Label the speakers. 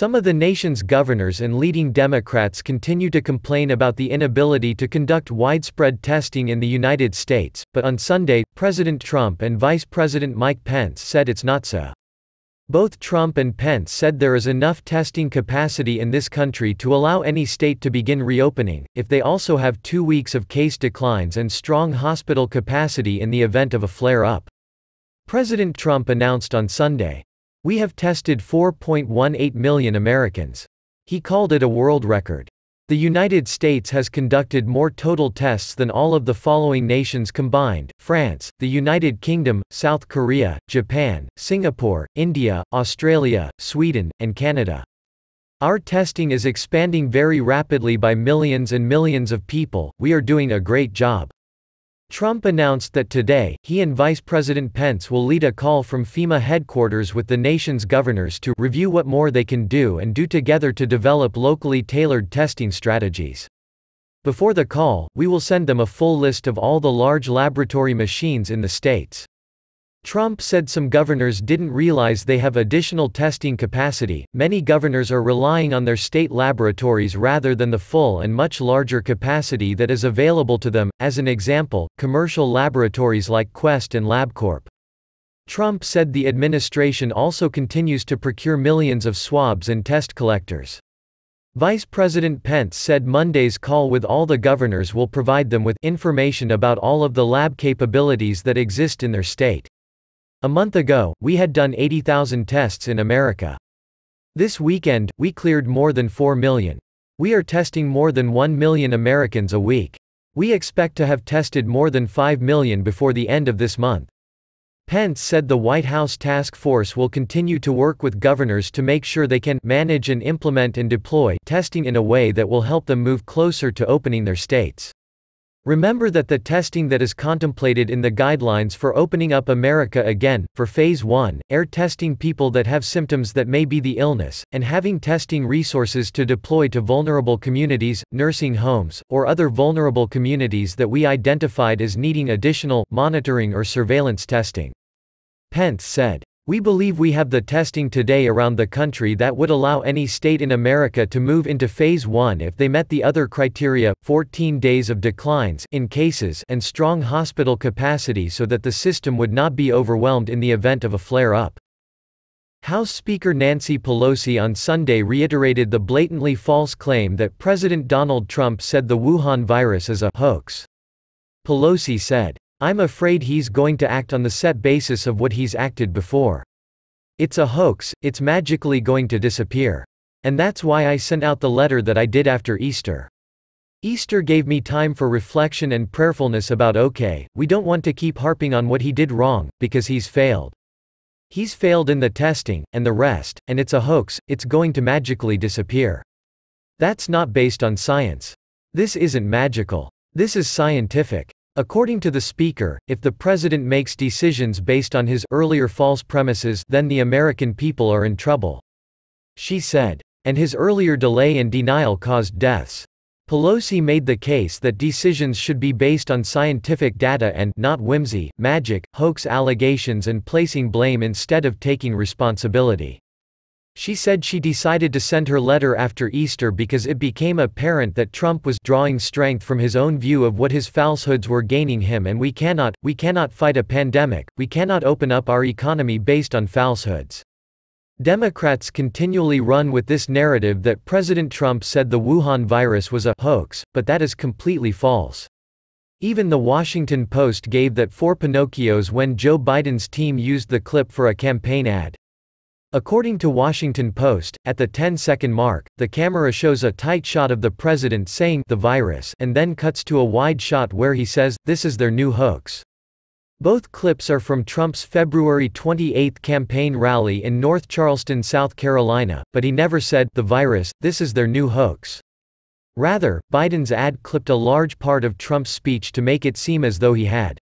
Speaker 1: Some of the nation's governors and leading Democrats continue to complain about the inability to conduct widespread testing in the United States, but on Sunday, President Trump and Vice President Mike Pence said it's not so. Both Trump and Pence said there is enough testing capacity in this country to allow any state to begin reopening, if they also have two weeks of case declines and strong hospital capacity in the event of a flare-up. President Trump announced on Sunday, We have tested 4.18 million Americans. He called it a world record. The United States has conducted more total tests than all of the following nations combined, France, the United Kingdom, South Korea, Japan, Singapore, India, Australia, Sweden, and Canada. Our testing is expanding very rapidly by millions and millions of people, we are doing a great job. Trump announced that today, he and Vice President Pence will lead a call from FEMA headquarters with the nation's governors to review what more they can do and do together to develop locally tailored testing strategies. Before the call, we will send them a full list of all the large laboratory machines in the states. Trump said some governors didn't realize they have additional testing capacity. Many governors are relying on their state laboratories rather than the full and much larger capacity that is available to them, as an example, commercial laboratories like Quest and LabCorp. Trump said the administration also continues to procure millions of swabs and test collectors. Vice President Pence said Monday's call with all the governors will provide them with information about all of the lab capabilities that exist in their state. A month ago, we had done 80,000 tests in America. This weekend, we cleared more than 4 million. We are testing more than 1 million Americans a week. We expect to have tested more than 5 million before the end of this month. Pence said the White House task force will continue to work with governors to make sure they can manage and implement and deploy testing in a way that will help them move closer to opening their states. Remember that the testing that is contemplated in the guidelines for opening up America again, for Phase 1, air testing people that have symptoms that may be the illness, and having testing resources to deploy to vulnerable communities, nursing homes, or other vulnerable communities that we identified as needing additional, monitoring or surveillance testing. Pence said. We believe we have the testing today around the country that would allow any state in America to move into phase 1 if they met the other criteria, 14 days of declines in cases and strong hospital capacity so that the system would not be overwhelmed in the event of a flare-up. House Speaker Nancy Pelosi on Sunday reiterated the blatantly false claim that President Donald Trump said the Wuhan virus is a hoax. Pelosi said, I'm afraid he's going to act on the set basis of what he's acted before. It's a hoax, it's magically going to disappear. And that's why I sent out the letter that I did after Easter. Easter gave me time for reflection and prayerfulness about okay, we don't want to keep harping on what he did wrong, because he's failed. He's failed in the testing, and the rest, and it's a hoax, it's going to magically disappear. That's not based on science. This isn't magical. This is scientific. According to the speaker, if the president makes decisions based on his earlier false premises then the American people are in trouble. She said. And his earlier delay and denial caused deaths. Pelosi made the case that decisions should be based on scientific data and not whimsy, magic, hoax allegations and placing blame instead of taking responsibility. She said she decided to send her letter after Easter because it became apparent that Trump was drawing strength from his own view of what his falsehoods were gaining him and we cannot, we cannot fight a pandemic, we cannot open up our economy based on falsehoods. Democrats continually run with this narrative that President Trump said the Wuhan virus was a hoax, but that is completely false. Even the Washington Post gave that four Pinocchios when Joe Biden's team used the clip for a campaign ad. According to Washington Post, at the 10-second mark, the camera shows a tight shot of the president saying the virus and then cuts to a wide shot where he says, this is their new hoax. Both clips are from Trump's February 28 campaign rally in North Charleston, South Carolina, but he never said, the virus, this is their new hoax. Rather, Biden's ad clipped a large part of Trump's speech to make it seem as though he had.